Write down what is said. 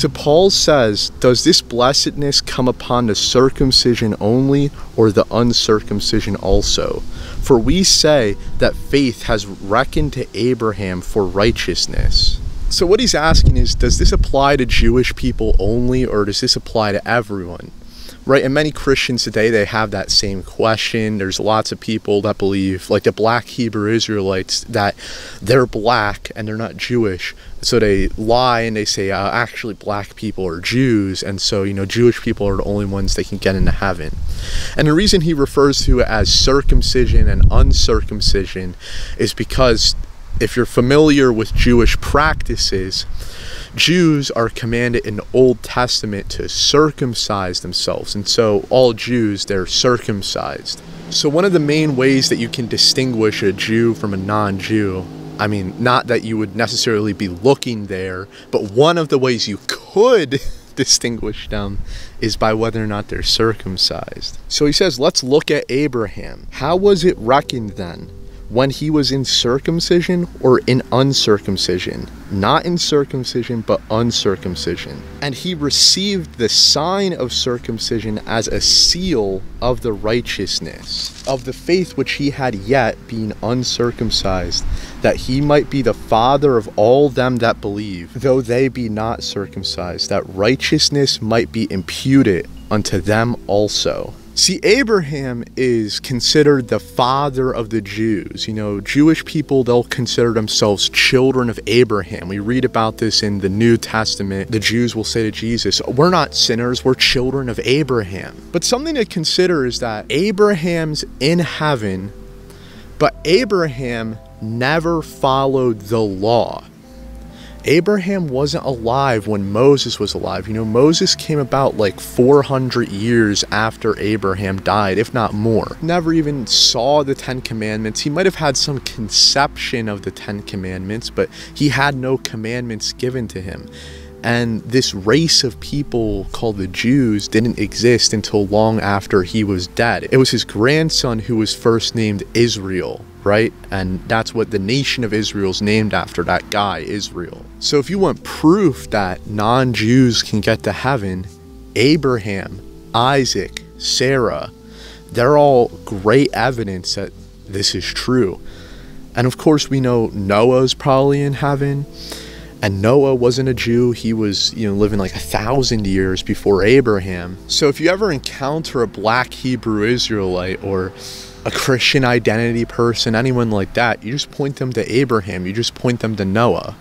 So Paul says, Does this blessedness come upon the circumcision only or the uncircumcision also? For we say that faith has reckoned to Abraham for righteousness. So what he's asking is, does this apply to Jewish people only or does this apply to everyone? Right? And many Christians today, they have that same question. There's lots of people that believe, like the black Hebrew Israelites, that they're black and they're not Jewish. So they lie and they say, uh, actually, black people are Jews. And so, you know, Jewish people are the only ones that can get into heaven. And the reason he refers to it as circumcision and uncircumcision is because if you're familiar with Jewish practices, Jews are commanded in the Old Testament to circumcise themselves. And so all Jews, they're circumcised. So one of the main ways that you can distinguish a Jew from a non-Jew, I mean, not that you would necessarily be looking there, but one of the ways you could distinguish them is by whether or not they're circumcised. So he says, let's look at Abraham. How was it reckoned then? When he was in circumcision or in uncircumcision. Not in circumcision, but uncircumcision. And he received the sign of circumcision as a seal of the righteousness of the faith which he had yet being uncircumcised, that he might be the father of all them that believe, though they be not circumcised, that righteousness might be imputed unto them also. See, Abraham is considered the father of the Jews. You know, Jewish people, they'll consider themselves children of Abraham. We read about this in the New Testament. The Jews will say to Jesus, We're not sinners, we're children of Abraham. But something to consider is that Abraham's in heaven, but Abraham never followed the law. Abraham wasn't alive when Moses was alive. You know, Moses came about like 400 years after Abraham died, if not more. Never even saw the Ten Commandments. He might have had some conception of the Ten Commandments, but he had no commandments given to him. And this race of people called the Jews didn't exist until long after he was dead. It was his grandson who was first named Israel, right? And that's what the nation of Israel is named after that guy, Israel. So if you want proof that non Jews can get to heaven, Abraham, Isaac, Sarah, they're all great evidence that this is true. And of course, we know Noah's probably in heaven. And Noah wasn't a Jew. He was, you know, living like a thousand years before Abraham. So if you ever encounter a black Hebrew Israelite or a Christian identity person, anyone like that, you just point them to Abraham. You just point them to Noah.